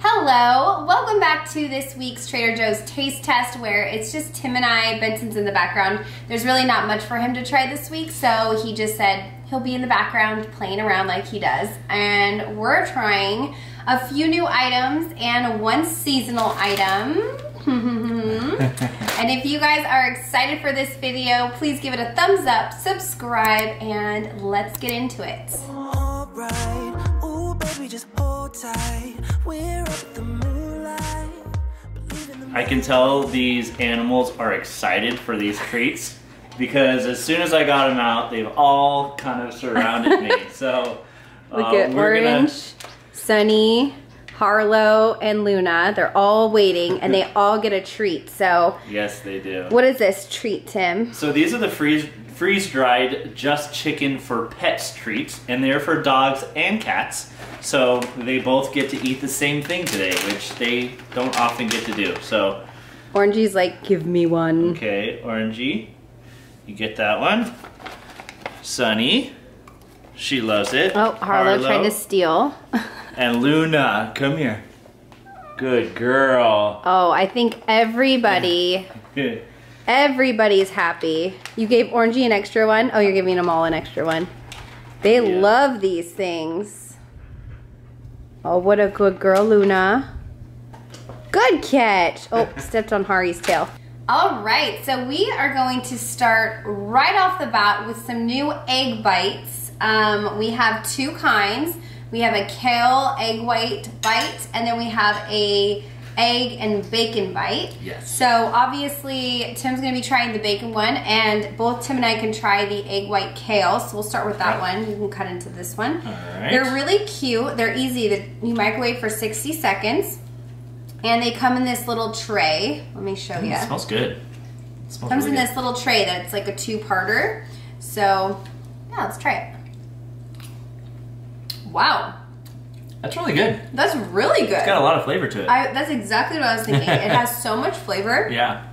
Hello, welcome back to this week's Trader Joe's taste test where it's just Tim and I, Benson's in the background. There's really not much for him to try this week, so he just said he'll be in the background playing around like he does. And we're trying a few new items and one seasonal item. and if you guys are excited for this video, please give it a thumbs up, subscribe, and let's get into it. I can tell these animals are excited for these treats because as soon as I got them out, they've all kind of surrounded me. So Look uh, at we're gonna- Orange, Sunny, Harlow, and Luna. They're all waiting and they all get a treat. So, yes, they do. what is this treat, Tim? So these are the freeze freeze dried just chicken for pets treats, and they're for dogs and cats. So they both get to eat the same thing today, which they don't often get to do. So Orangey's like, give me one. okay, Orangey, you get that one. Sunny, she loves it. Oh, Harlow, tried to steal. And Luna, come here. Good girl. Oh, I think everybody, Good. everybody's happy. You gave Orangey an extra one? Oh, you're giving them all an extra one. They Yeah. love these things. Oh, what a good girl, Luna. Good catch. Oh, stepped on Hari's tail. All right, so we are going to start right off the bat with some new egg bites. Um, we have two kinds. We have a kale egg white bite, and then we have a egg and bacon bite. Yes. So obviously Tim's gonna be trying the bacon one, and both Tim and I can try the egg white kale. So we'll start with that one. You can cut into this one. All right. They're really cute. They're easy. You microwave for 60 seconds. And they come in this little tray. Let me show mm, you. It smells good. It smells Comes in really this little tray that's like a two-parter. So, yeah, let's try it. Wow, good. That's really good. that's really good. It's got a lot of flavor to it. I, that's exactly what I was thinking. it has so much flavor. yeah.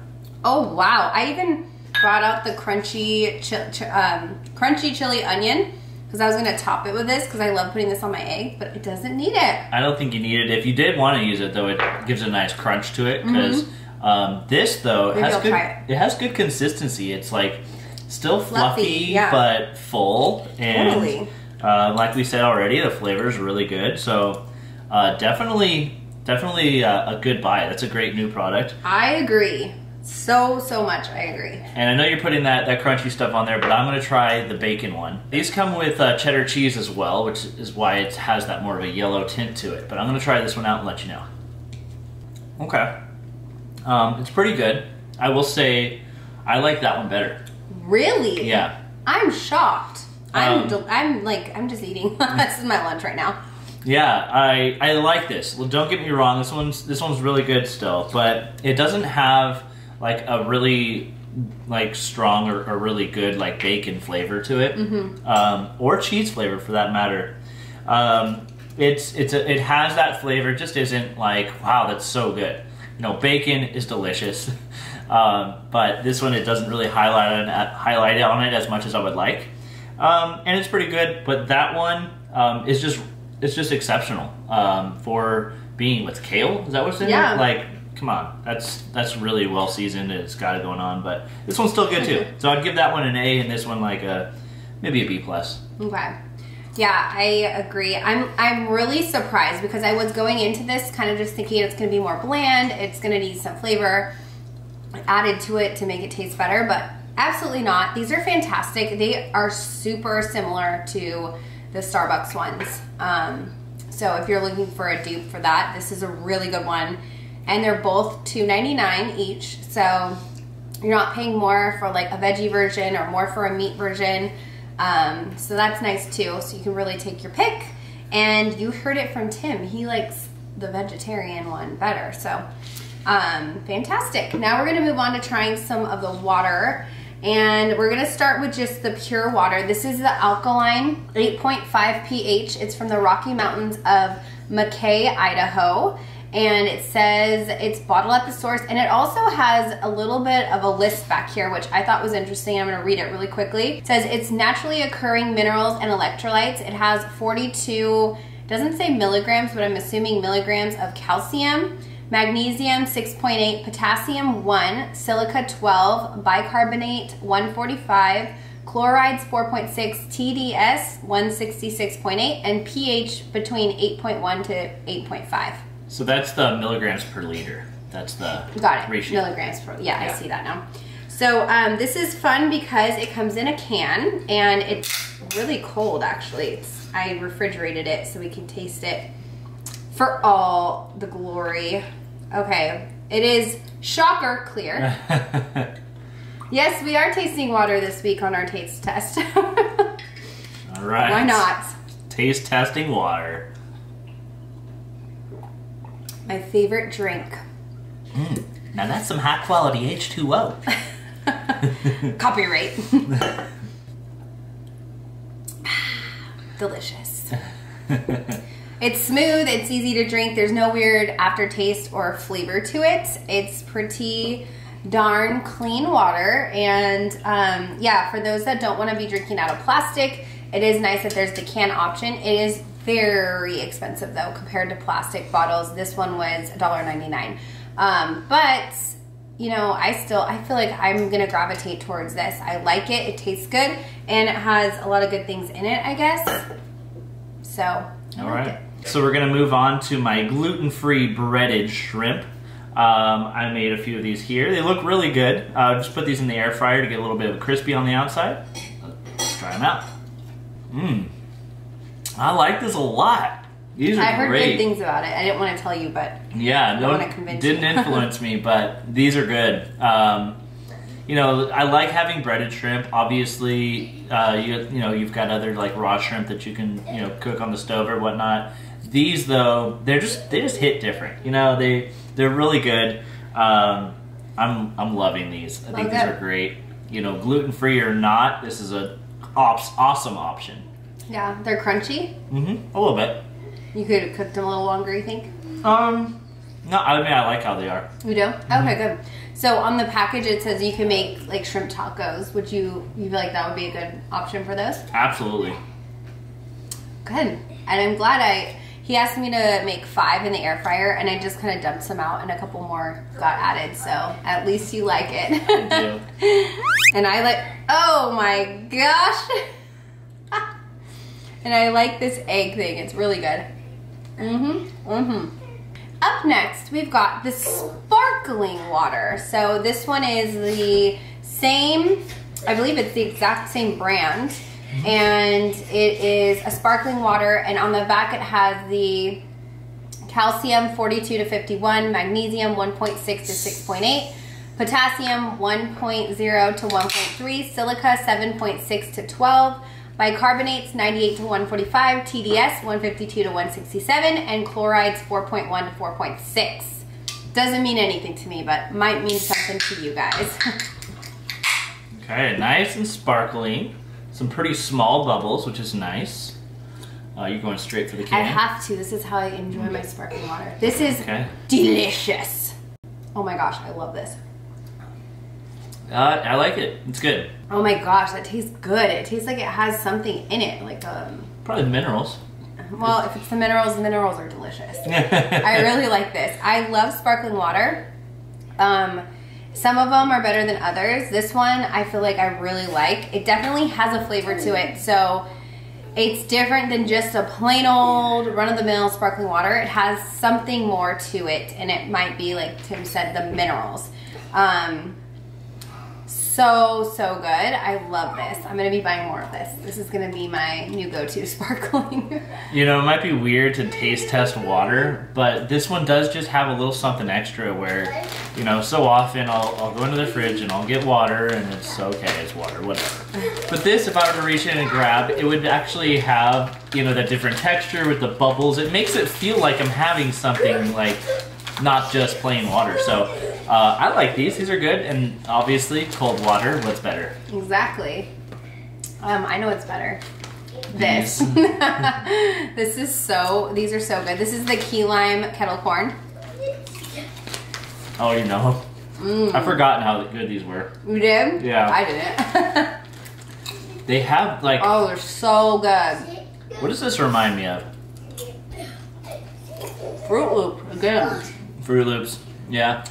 Oh wow! I even brought out the crunchy, chi- chi- um, crunchy chili onion because I was gonna top it with this because I love putting this on my egg, but it doesn't need it. I don't think you need it. If you did want to use it, though, it gives a nice crunch to it. Because um, this, though. Maybe has I'll good. try It. has good consistency. It's like still Fluffy, fluffy, yeah. but full. And Totally. Uh, like we said already, the flavor is really good. So uh, definitely, definitely uh, a good buy. That's a great new product. I agree. So so much. I agree. And I know you're putting that, that crunchy stuff on there, but I'm going to try the bacon one. These come with uh, cheddar cheese as well, which is why it has that more of a yellow tint to it. But I'm going to try this one out and let you know. Okay. Um, it's pretty good. I will say I like that one better. Really? Yeah. I'm shocked. I'm Um, del- I'm like I'm just eating. this is my lunch right now. Yeah, I I like this. Well, don't get me wrong. This one's this one's really good still, but it doesn't have like a really like strong or, or really good like bacon flavor to it, um, or cheese flavor for that matter. Um, it's it's a, it has that flavor. Just isn't like wow, that's so good. You know, bacon is delicious, um, but this one it doesn't really highlight on highlight on it as much as I would like. Um, and it's pretty good, but that one um, is just it's just exceptional um, for being with kale. Is that what's in Yeah. it? Like, come on, that's that's really well seasoned. It's got it going on, but this one's still good too. So I'd give that one an A, and this one like a maybe a B plus. Okay. Yeah, I agree. I'm I'm really surprised because I was going into this kind of just thinking it's going to be more bland, it's going to need some flavor added to it to make it taste better, but absolutely not. These are fantastic. They are super similar to the Starbucks ones. Um, so if you're looking for a dupe for that, this is a really good one. And they're both $2.99 each. So you're not paying more for like a veggie version or more for a meat version. Um, so that's nice too. So you can really take your pick. And you heard it from Tim. He likes the vegetarian one better. So um, fantastic. Now we're gonna move on to trying some of the water. And we're gonna start with just the pure water. This is the alkaline 8.5 pH. It's from the Rocky Mountains of Mackay, Idaho. And it says it's bottled at the source. And it also has a little bit of a list back here, which I thought was interesting. I'm gonna read it really quickly. It says it's naturally occurring minerals and electrolytes. It has 42 Doesn't say milligrams, but I'm assuming milligrams of calcium, magnesium 6.8, potassium 1, silica 12, bicarbonate 145, chlorides 4.6, TDS 166.8, and pH between 8.1 to 8.5. So that's the milligrams per liter. That's the Got it. ratio. Milligrams per. Yeah, Yeah. I see that now. So um, this is fun because it comes in a can and it's really cold. Actually, it's, I refrigerated it so we can taste it for all the glory. Okay, it is shocker clear. yes, we are tasting water this week on our taste test. All right. Why not? Taste testing water. My favorite drink. Mm. Now that's some high quality H2O. Copyright. Delicious. It's smooth, it's easy to drink, there's no weird aftertaste or flavor to it. It's pretty darn clean water. And um, yeah, for those that don't want to be drinking out of plastic, it is nice that there's the can option. It is very expensive though compared to plastic bottles. This one was $1.99. Um, but you know, I still I feel like I'm gonna gravitate towards this. I like it. It tastes good, and it has a lot of good things in it. I guess. So. I All like right. it. So we're gonna move on to my gluten-free breaded shrimp. Um, I made a few of these here. They look really good. Uh, just put these in the air fryer to get a little bit of crispy on the outside. Let's try them out. Mmm. I like this a lot. These are I heard great. good things about it. I didn't want to tell you, but Yeah, no, didn't influence me, but these are good. Um, you know, I like having breaded shrimp. Obviously, uh, you you know you've got other like raw shrimp that you can you know cook on the stove or whatnot. These though, they're just they just hit different. You know, they they're really good. Um, I'm I'm loving these. I think these it. are great. You know, gluten free or not, this is a ops, awesome option. yeah, they're crunchy. Mm-hmm. A little bit. You could have cooked them a little longer. You think? Um, no, I mean I like how they are. You do? Okay, good. So on the package it says you can make like shrimp tacos. Would you you feel like that would be a good option for those? Absolutely. Good. And I'm glad I he asked me to make five in the air fryer and I just kind of dumped some out and a couple more got added. So at least you like it. do. and I like oh my gosh. and I like this egg thing. It's really good. Mm-hmm. Mm-hmm. Up next, we've got the sparkling water. So this one is the same, I believe it's the exact same brand. Mm-hmm. And it is a sparkling water, and on the back it has the calcium 42 to 51, magnesium 1.6 to 6.8, potassium 1.0 to 1.3, silica 7.6 to 12, bicarbonates 98 to 145, TDS 152 to 167, and chlorides 4.1 to 4.6. Doesn't mean anything to me, but might mean something to you guys. Okay, nice and sparkling. Some pretty small bubbles, which is nice. Uh, you're going straight for the camera. I have to. This is how I enjoy my sparkling water. This is Okay. delicious. Oh my gosh, I love this. Uh, I like it. It's good. Oh my gosh, that tastes good. It tastes like it has something in it. Like, um, Probably minerals. well, if it's the minerals, the minerals are delicious. I really like this. I love sparkling water. Um, some of them are better than others. This one I feel like I really like. It definitely has a flavor to it. So it's different than just a plain old run of the mill sparkling water. It has something more to it, and it might be, like Tim said, the minerals. Um, so, so good. I love this. I'm going to be buying more of this. This is going to be my new go to sparkling. You know, it might be weird to taste test water, but this one does just have a little something extra where, you know, so often I'll, I'll go into the fridge and I'll get water and it's okay, it's water, whatever. But this, if I were to reach in and grab, it would actually have, you know, that different texture with the bubbles. It makes it feel like I'm having something like not just plain water. So uh, I like these. These are good. And obviously, cold water, what's better? Exactly. Um, I know it's better. This. this is so, these are so good. This is the key lime kettle corn. Oh, you know. I've forgotten how good these were. You did? Yeah. I didn't. They have like oh, they're so good. What does this remind me of? Froot Loop again. Froot Loops. Yeah.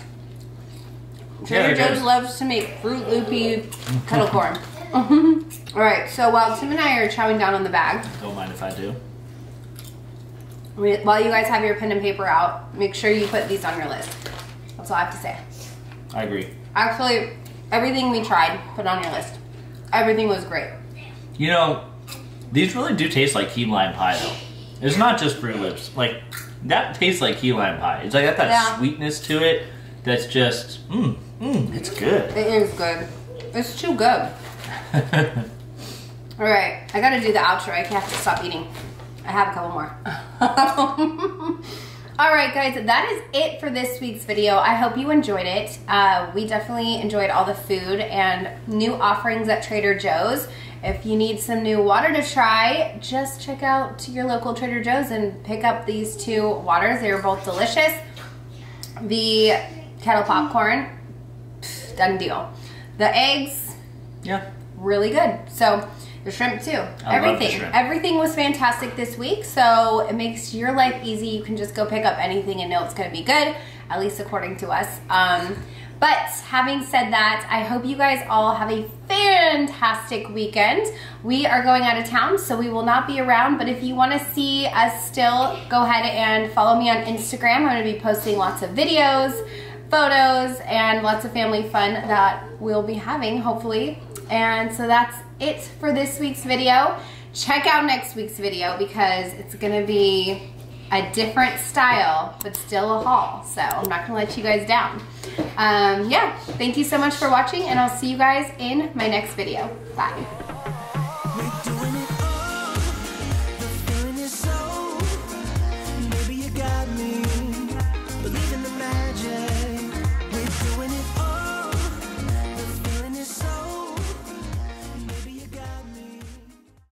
Trader Yeah, Joe's loves to make Fruit Loopy kettle corn. All right, so while Tim and I are chowing down on the bag, Don't mind if I do. while you guys have your pen and paper out, make sure you put these on your list. That's all I have to say. I agree. Actually, everything we tried, put on your list. Everything was great. You know, these really do taste like key lime pie though. It's not just Froot Loops. Like that tastes like key lime pie. It's like got that Yeah. sweetness to it. That's just mmm, mmm. It's good. It is good. It's too good. All right, I gotta do the outro. I have to stop eating. I have a couple more. All right, guys, that is it for this week's video. I hope you enjoyed it. Uh, we definitely enjoyed all the food and new offerings at Trader Joe's. If you need some new water to try, just check out your local Trader Joe's and pick up these two waters. They are both delicious. The kettle popcorn, pff, done deal. The eggs, yeah. really good. So the shrimp too. I everything. shrimp. Everything was fantastic this week. So it makes your life easy. You can just go pick up anything and know it's gonna be good, at least according to us. Um, but having said that, I hope you guys all have a fantastic weekend. We are going out of town, so we will not be around. But if you want to see us still, go ahead and follow me on Instagram. I'm going to be posting lots of videos, photos, and lots of family fun that we'll be having, hopefully. And so that's it for this week's video. Check out next week's video because it's gonna be a different style, but still a haul. So I'm not gonna let you guys down. Um, yeah, thank you so much for watching and I'll see you guys in my next video. Bye.